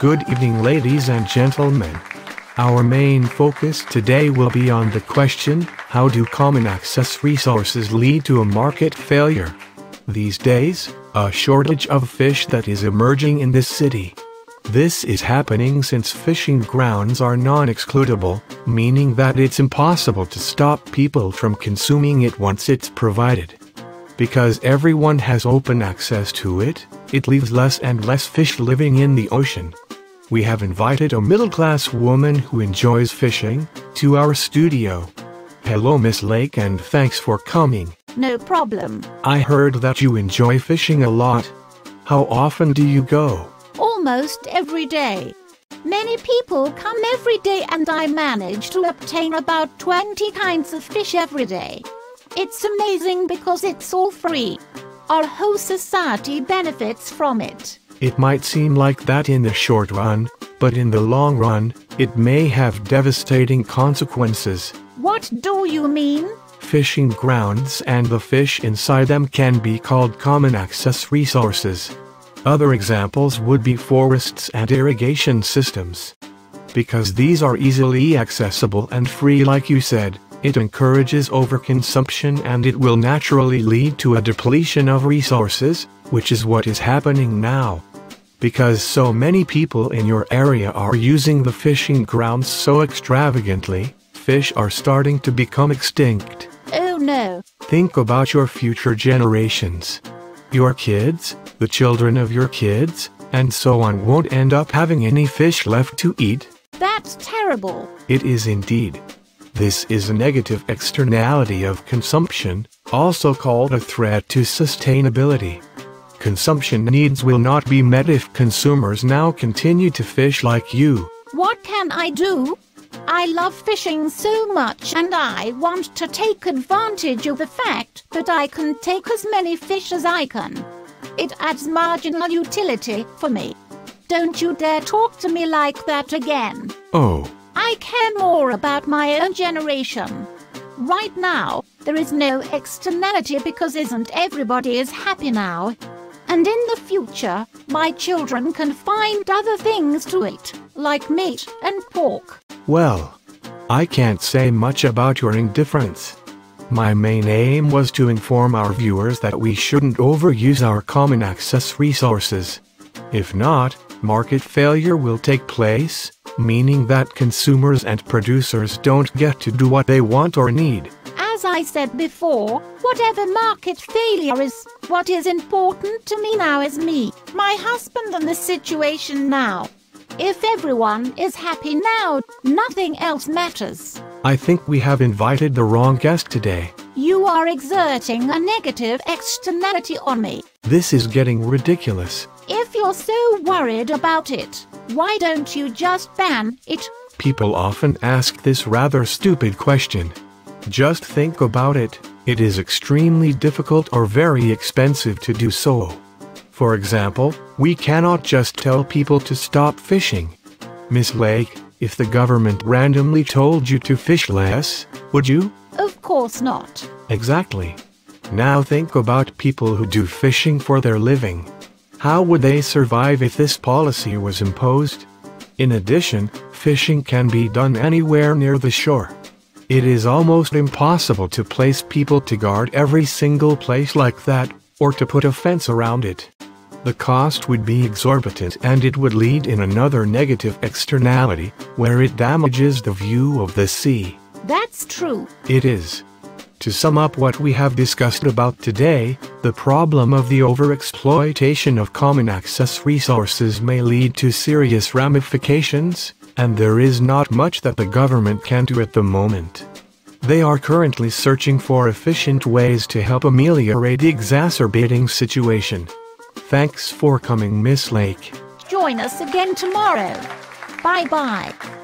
Good evening ladies and gentlemen. Our main focus today will be on the question, how do common access resources lead to a market failure? These days, a shortage of fish that is emerging in this city. This is happening since fishing grounds are non-excludable, meaning that it's impossible to stop people from consuming it once it's provided. Because everyone has open access to it, it leaves less and less fish living in the ocean. We have invited a middle-class woman who enjoys fishing to our studio. Hello Miss Lake and thanks for coming. No problem. I heard that you enjoy fishing a lot. How often do you go? Almost every day. Many people come every day and I manage to obtain about 20 kinds of fish every day. It's amazing because it's all free. Our whole society benefits from it. It might seem like that in the short run, but in the long run, it may have devastating consequences. What do you mean? Fishing grounds and the fish inside them can be called common access resources. Other examples would be forests and irrigation systems. Because these are easily accessible and free like you said, it encourages overconsumption and it will naturally lead to a depletion of resources, which is what is happening now. Because so many people in your area are using the fishing grounds so extravagantly, fish are starting to become extinct. Oh no. Think about your future generations. Your kids, the children of your kids, and so on won't end up having any fish left to eat. That's terrible. It is indeed. This is a negative externality of consumption, also called a threat to sustainability. Consumption needs will not be met if consumers now continue to fish like you. What can I do? I love fishing so much and I want to take advantage of the fact that I can take as many fish as I can. It adds marginal utility for me. Don't you dare talk to me like that again. Oh, I care more about my own generation. Right now, there is no externality because isn't everybody is happy now? And in the future, my children can find other things to eat, like meat and pork. well, I can't say much about your indifference. My main aim was to inform our viewers that we shouldn't overuse our common access resources. If not, market failure will take place, meaning that consumers and producers don't get to do what they want or need. As I said before, whatever market failure is, what is important to me now is me, my husband, and the situation now. If everyone is happy now, nothing else matters. I think we have invited the wrong guest today. You are exerting a negative externality on me. This is getting ridiculous. If you're so worried about it, why don't you just ban it? People often ask this rather stupid question. Just think about it, it is extremely difficult or very expensive to do so. For example, we cannot just tell people to stop fishing. Miss Lake, if the government randomly told you to fish less, would you? Of course not. Exactly. Now think about people who do fishing for their living. How would they survive if this policy was imposed? In addition, fishing can be done anywhere near the shore. It is almost impossible to place people to guard every single place like that, or to put a fence around it. The cost would be exorbitant and it would lead in another negative externality, where it damages the view of the sea. That's true. It is. To sum up what we have discussed about today, the problem of the overexploitation of common access resources may lead to serious ramifications, and there is not much that the government can do at the moment. They are currently searching for efficient ways to help ameliorate the exacerbating situation. Thanks for coming, Miss Lake. Join us again tomorrow. Bye bye.